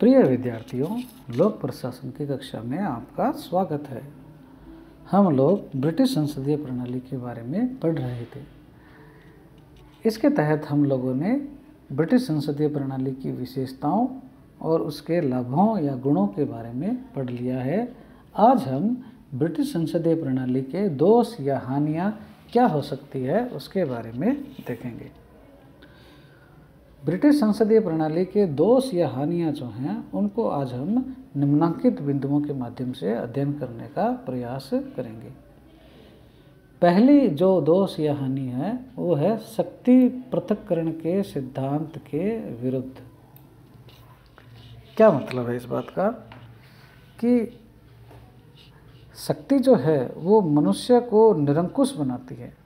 प्रिय विद्यार्थियों, लोक प्रशासन की कक्षा में आपका स्वागत है। हम लोग ब्रिटिश संसदीय प्रणाली के बारे में पढ़ रहे थे। इसके तहत हम लोगों ने ब्रिटिश संसदीय प्रणाली की विशेषताओं और उसके लाभों या गुणों के बारे में पढ़ लिया है। आज हम ब्रिटिश संसदीय प्रणाली के दोष या हानियाँ क्या हो सकती है, उसके बारे में देखेंगे। ब्रिटिश संसदीय प्रणाली के दोष या हानियाँ जो हैं, उनको आज हम निम्नांकित बिंदुओं के माध्यम से अध्ययन करने का प्रयास करेंगे। पहली जो दोष या हानि है, वो है शक्ति पृथककरण के सिद्धांत के विरुद्ध। क्या मतलब है इस बात का? कि शक्ति जो है, वो मनुष्य को निरंकुश बनाती है।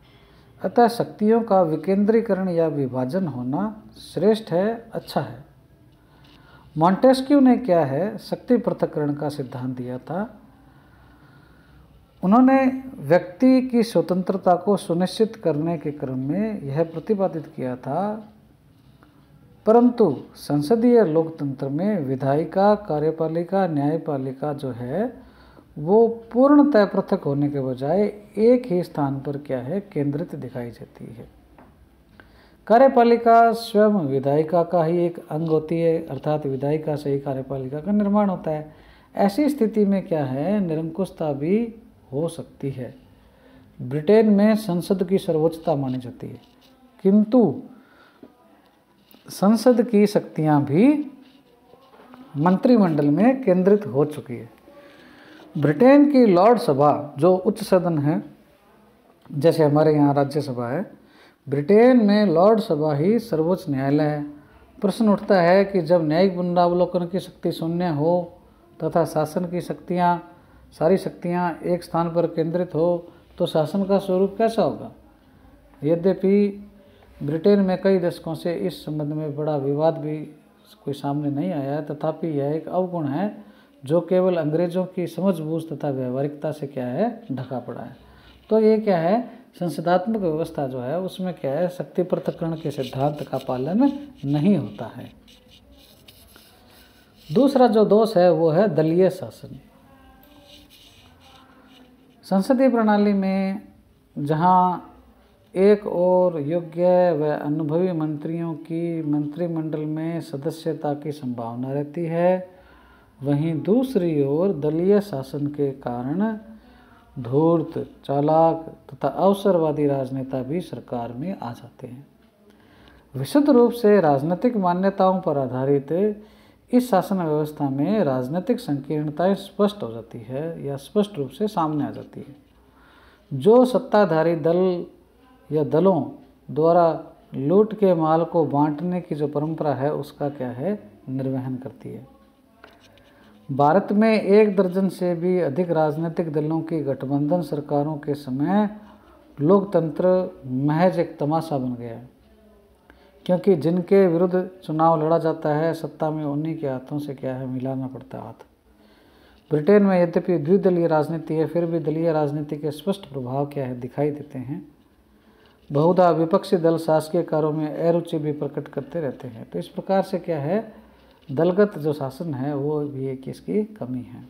अतः शक्तियों का विकेंद्रीकरण या विभाजन होना श्रेष्ठ है अच्छा है। मॉन्टेस्क्यू ने क्या है, शक्ति पृथककरण का सिद्धांत दिया था। उन्होंने व्यक्ति की स्वतंत्रता को सुनिश्चित करने के क्रम में यह प्रतिपादित किया था, परंतु संसदीय लोकतंत्र में विधायिका, कार्यपालिका, न्यायपालिका जो है वो पूर्णतः पृथक होने के बजाय एक ही स्थान पर क्या है, केंद्रित दिखाई देती है। कार्यपालिका स्वयं विधायिका का ही एक अंग होती है, अर्थात विधायिका से ही कार्यपालिका का निर्माण होता है। ऐसी स्थिति में क्या है, निरंकुशता भी हो सकती है। ब्रिटेन में संसद की सर्वोच्चता मानी जाती है, किंतु संसद की शक्तियाँ भी मंत्रिमंडल में केंद्रित हो चुकी है। ब्रिटेन की लॉर्ड सभा, जो उच्च सदन है, जैसे हमारे यहाँ राज्यसभा है, ब्रिटेन में लॉर्ड सभा ही सर्वोच्च न्यायालय है। प्रश्न उठता है कि जब न्यायिक पुनरावलोकन की शक्ति शून्य हो तथा शासन की शक्तियाँ, सारी शक्तियाँ एक स्थान पर केंद्रित हो तो शासन का स्वरूप कैसा होगा? यद्यपि ब्रिटेन में कई दशकों से इस संबंध में बड़ा विवाद भी कोई सामने नहीं आया तथापि यह एक अवगुण है जो केवल अंग्रेज़ों की समझ बूझ तथा व्यवहारिकता से क्या है, ढका पड़ा है। तो ये क्या है, संसदात्मक व्यवस्था जो है, उसमें क्या है, शक्ति पृथककरण के सिद्धांत का पालन नहीं होता है। दूसरा जो दोष है, वो है दलीय शासन। संसदीय प्रणाली में जहाँ एक और योग्य व अनुभवी मंत्रियों की मंत्रिमंडल में सदस्यता की संभावना रहती है वहीं दूसरी ओर दलीय शासन के कारण धूर्त, चालाक तथा अवसरवादी राजनेता भी सरकार में आ जाते हैं। विशुद्ध रूप से राजनीतिक मान्यताओं पर आधारित इस शासन व्यवस्था में राजनीतिक संकीर्णताएँ स्पष्ट हो जाती है या स्पष्ट रूप से सामने आ जाती है। जो सत्ताधारी दल या दलों द्वारा लूट के माल को बांटने की जो परंपरा है, उसका क्या है? निर्वहन करती है। भारत में एक दर्जन से भी अधिक राजनीतिक दलों की गठबंधन सरकारों के समय लोकतंत्र महज एक तमाशा बन गया है। क्योंकि जिनके विरुद्ध चुनाव लड़ा जाता है, सत्ता में उन्हीं के हाथों से क्या है, मिलाना पड़ता हाथ। ब्रिटेन में यद्यपि द्विदलीय राजनीति है, फिर भी दलीय राजनीति के स्पष्ट प्रभाव क्या है दिखाई देते हैं। बहुधा विपक्षी दल शासकीय कार्यों में अरुचि भी प्रकट करते रहते हैं। तो इस प्रकार से क्या है दलगत जो शासन है, वो भी एक इसकी कमी है?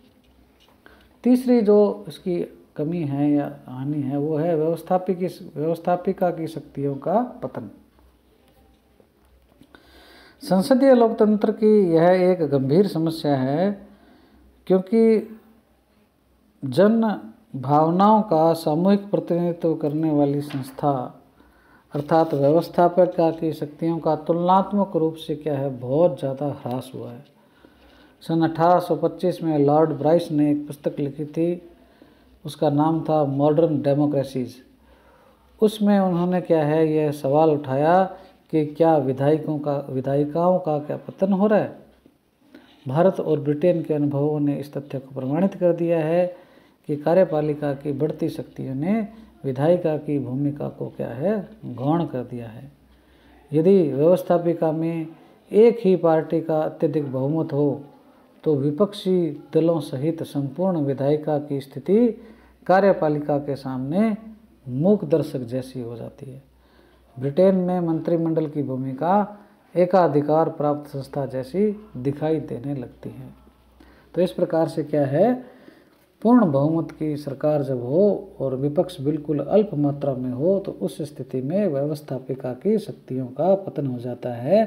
तीसरी जो इसकी कमी है या हानि है, वो है व्यवस्थापिक व्यवस्थापिका की शक्तियों का पतन। संसदीय लोकतंत्र की यह एक गंभीर समस्या है, क्योंकि जन भावनाओं का सामूहिक प्रतिनिधित्व करने वाली संस्था अर्थात व्यवस्थापक की शक्तियों का तुलनात्मक रूप से क्या है? बहुत ज़्यादा ह्रास हुआ है। सन 1825 में लॉर्ड ब्राइस ने एक पुस्तक लिखी थी। उसका नाम था मॉडर्न डेमोक्रेसीज। उसमें उन्होंने क्या है, यह सवाल उठाया कि क्या विधायकों का, विधायिकाओं का क्या पतन हो रहा है? भारत और ब्रिटेन के अनुभवों ने इस तथ्य को प्रमाणित कर दिया है कि कार्यपालिका की बढ़ती शक्तियों ने विधायिका की भूमिका को क्या है? गौण कर दिया है। यदि व्यवस्थापिका में एक ही पार्टी का अत्यधिक बहुमत हो तो विपक्षी दलों सहित संपूर्ण विधायिका की स्थिति कार्यपालिका के सामने मूक दर्शक जैसी हो जाती है। ब्रिटेन में मंत्रिमंडल की भूमिका एकाधिकार प्राप्त संस्था जैसी दिखाई देने लगती है। तो इस प्रकार से क्या है? पूर्ण बहुमत की सरकार जब हो और विपक्ष बिल्कुल अल्प मात्रा में हो तो उस स्थिति में व्यवस्थापिका की शक्तियों का पतन हो जाता है।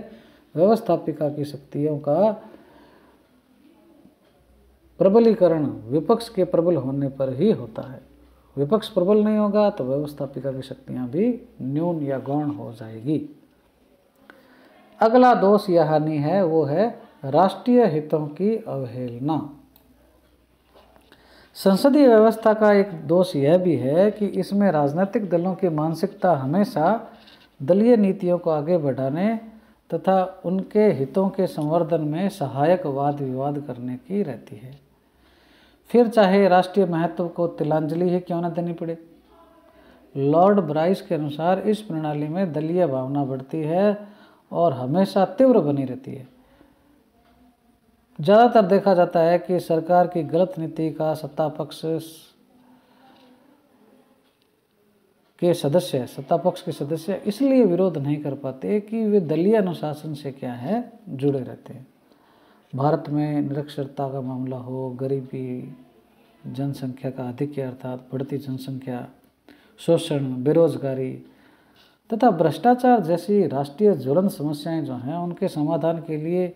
व्यवस्थापिका की शक्तियों का प्रबलीकरण विपक्ष के प्रबल होने पर ही होता है। विपक्ष प्रबल नहीं होगा तो व्यवस्थापिका की शक्तियाँ भी न्यून या गौण हो जाएगी। अगला दोष या हानि है, वो है राष्ट्रीय हितों की अवहेलना। संसदीय व्यवस्था का एक दोष यह भी है कि इसमें राजनीतिक दलों की मानसिकता हमेशा दलीय नीतियों को आगे बढ़ाने तथा उनके हितों के संवर्धन में सहायक वाद विवाद करने की रहती है। फिर चाहे राष्ट्रीय महत्व को तिलांजलि ही क्यों न देनी पड़े। लॉर्ड ब्राइस के अनुसार इस प्रणाली में दलीय भावना बढ़ती है और हमेशा तीव्र बनी रहती है। ज़्यादातर देखा जाता है कि सरकार की गलत नीति का सत्ता पक्ष के सदस्य सत्ता पक्ष के सदस्य, इसलिए विरोध नहीं कर पाते कि वे दलीय अनुशासन से क्या है, जुड़े रहते हैं। भारत में निरक्षरता का मामला हो, गरीबी, जनसंख्या का अधिक अर्थात बढ़ती जनसंख्या, शोषण, बेरोजगारी तथा भ्रष्टाचार जैसी राष्ट्रीय ज्वलन समस्याएँ जो हैं, उनके समाधान के लिए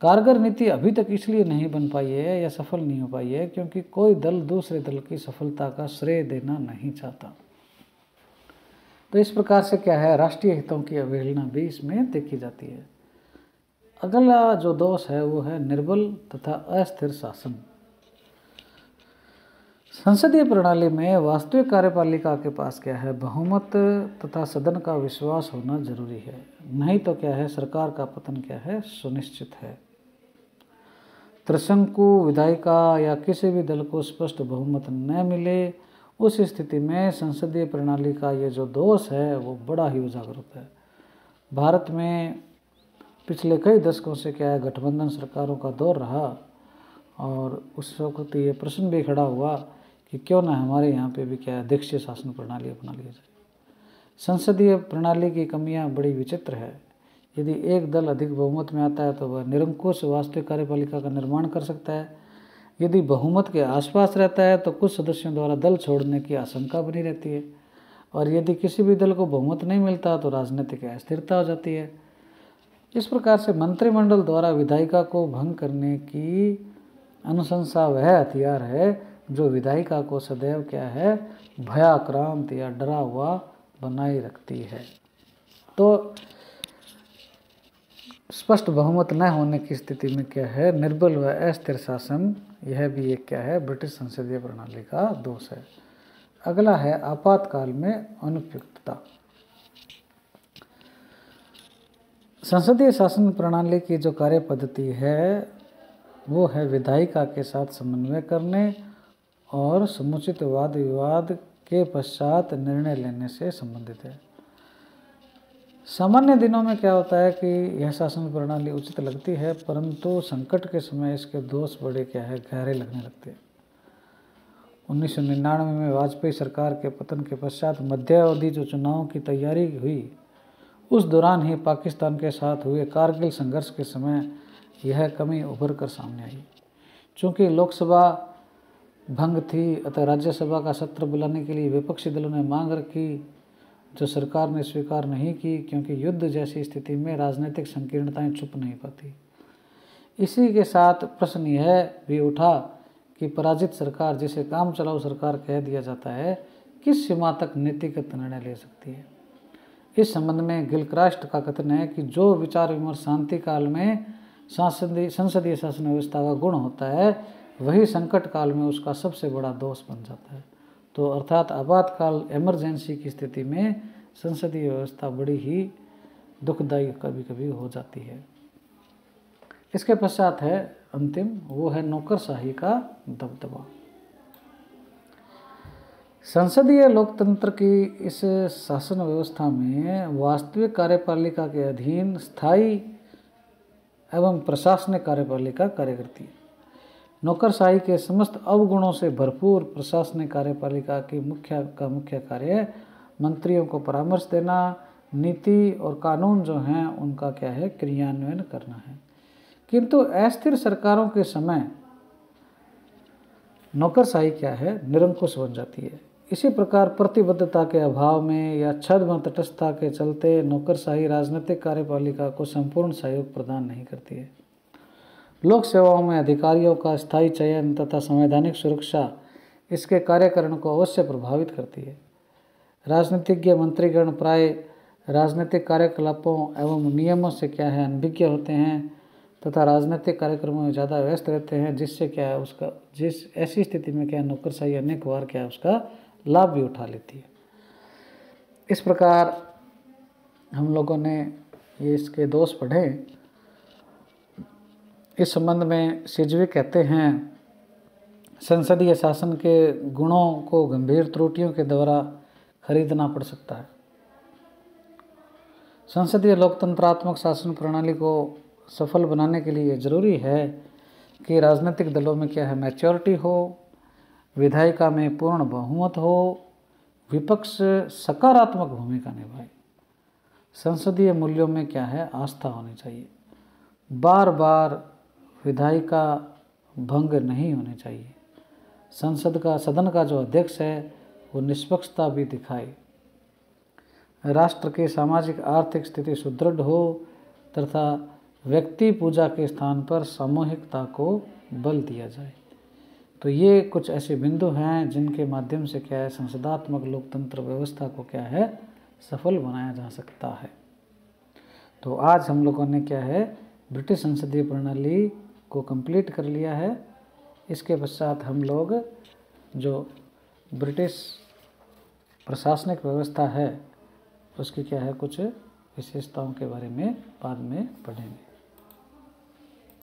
कारगर नीति अभी तक इसलिए नहीं बन पाई है या सफल नहीं हो पाई है क्योंकि कोई दल दूसरे दल की सफलता का श्रेय देना नहीं चाहता। तो इस प्रकार से क्या है? राष्ट्रीय हितों की अवहेलना भी इसमें देखी जाती है। अगला जो दोष है वो है निर्बल तथा अस्थिर शासन। संसदीय प्रणाली में वास्तविक कार्यपालिका के पास क्या है? बहुमत तथा सदन का विश्वास होना ज़रूरी है। नहीं तो क्या है? सरकार का पतन क्या है? सुनिश्चित है। त्रिशंकु विधायिका या किसी भी दल को स्पष्ट बहुमत न मिले, उस स्थिति में संसदीय प्रणाली का ये जो दोष है, वो बड़ा ही उजागर होता है। भारत में पिछले कई दशकों से क्या है, गठबंधन सरकारों का दौर रहा और उस वक्त ये प्रश्न भी खड़ा हुआ कि क्यों ना हमारे यहाँ पे भी क्या है, अध्यक्षीय शासन प्रणाली अपना लिया जाए। संसदीय प्रणाली की कमियाँ बड़ी विचित्र है। यदि एक दल अधिक बहुमत में आता है तो वह निरंकुश वास्तविक कार्यपालिका का निर्माण कर सकता है। यदि बहुमत के आसपास रहता है तो कुछ सदस्यों द्वारा दल छोड़ने की आशंका बनी रहती है। और यदि किसी भी दल को बहुमत नहीं मिलता तो राजनीतिक अस्थिरता हो जाती है। इस प्रकार से मंत्रिमंडल द्वारा विधायिका को भंग करने की अनुशंसा वह हथियार है जो विधायिका को सदैव क्या है, भयाक्रांत या डरा हुआ बनाए रखती है। तो स्पष्ट बहुमत न होने की स्थिति में क्या है? निर्बल व अस्थिर शासन, यह भी एक क्या है? ब्रिटिश संसदीय प्रणाली का दोष है। अगला है आपातकाल में अनुपयुक्तता। संसदीय शासन प्रणाली की जो कार्य पद्धति है, वो है विधायिका के साथ समन्वय करने और समुचित वाद विवाद के पश्चात निर्णय लेने से संबंधित है। सामान्य दिनों में क्या होता है कि यह शासन प्रणाली उचित लगती है, परंतु संकट के समय इसके दोष बड़े क्या है, गहरे लगने लगते हैं। उन्नीस सौ निन्यानवे में वाजपेयी सरकार के पतन के पश्चात मध्यावधि जो चुनाव की तैयारी हुई, उस दौरान ही पाकिस्तान के साथ हुए कारगिल संघर्ष के समय यह कमी उभर कर सामने आई। चूँकि लोकसभा भंग थी अतः राज्यसभा का सत्र बुलाने के लिए विपक्षी दलों ने मांग रखी जो सरकार ने स्वीकार नहीं की, क्योंकि युद्ध जैसी स्थिति में राजनीतिक संकीर्णताएँ छुप नहीं पाती। इसी के साथ प्रश्न यह भी उठा कि पराजित सरकार, जिसे काम चलाओ सरकार कह दिया जाता है, किस सीमा तक नीतिगत निर्णय ले सकती है? इस संबंध में गिलक्रास्ट का कथन है कि जो विचार विमर्श शांति काल में संसदीय संसदीय शासन व्यवस्था का गुण होता है, वही संकट काल में उसका सबसे बड़ा दोष बन जाता है। तो अर्थात आपातकाल इमरजेंसी की स्थिति में संसदीय व्यवस्था बड़ी ही दुखदायी कभी कभी हो जाती है। इसके पश्चात है अंतिम, वो है नौकरशाही का दबदबा। संसदीय लोकतंत्र की इस शासन व्यवस्था में वास्तविक कार्यपालिका के अधीन स्थायी एवं प्रशासनिक कार्यपालिका कार्य करती है नौकरशाही के समस्त अवगुणों से भरपूर प्रशासनिक कार्यपालिका की मुख्य, का मुख्य कार्य मंत्रियों को परामर्श देना, नीति और कानून जो हैं, उनका क्या है? क्रियान्वयन करना है। किंतु अस्थिर सरकारों के समय नौकरशाही क्या है? निरंकुश बन जाती है। इसी प्रकार प्रतिबद्धता के अभाव में या छद्म तटस्थता के चलते नौकरशाही राजनीतिक कार्यपालिका को संपूर्ण सहयोग प्रदान नहीं करती है। लोक सेवाओं में अधिकारियों का स्थायी चयन तथा संवैधानिक सुरक्षा इसके कार्यकरण को अवश्य प्रभावित करती है। राजनीतिज्ञ, मंत्रीगण, प्राय राजनीतिक कार्यकलापों एवं नियमों से क्या है अनभिज्ञ होते हैं तथा राजनीतिक कार्यक्रमों में ज़्यादा व्यस्त रहते हैं, जिससे क्या है उसका, जिस ऐसी स्थिति में क्या नौकरशाही अनेक बार क्या है उसका लाभ भी उठा लेती है। इस प्रकार हम लोगों ने ये इसके दोष पढ़े। इस संबंध में सिजवी कहते हैं, संसदीय शासन के गुणों को गंभीर त्रुटियों के द्वारा खरीदना पड़ सकता है। संसदीय लोकतंत्रात्मक शासन प्रणाली को सफल बनाने के लिए ज़रूरी है कि राजनीतिक दलों में क्या है मैच्योरिटी हो, विधायिका में पूर्ण बहुमत हो, विपक्ष सकारात्मक भूमिका निभाए। संसदीय मूल्यों में क्या है, आस्था होनी चाहिए। बार बार विधायिका भंग नहीं होने चाहिए। संसद का, सदन का जो अध्यक्ष है, वो निष्पक्षता भी दिखाए। राष्ट्र की सामाजिक, आर्थिक स्थिति सुदृढ़ हो तथा व्यक्ति पूजा के स्थान पर सामूहिकता को बल दिया जाए। तो ये कुछ ऐसे बिंदु हैं, जिनके माध्यम से क्या है, संसदात्मक लोकतंत्र व्यवस्था को क्या है, सफल बनाया जा सकता है। तो आज हम लोगों ने क्या है, ब्रिटिश संसदीय प्रणाली को कंप्लीट कर लिया है। इसके पश्चात हम लोग जो ब्रिटिश प्रशासनिक व्यवस्था है, उसकी क्या है, कुछ विशेषताओं के बारे में बाद में पढ़ेंगे।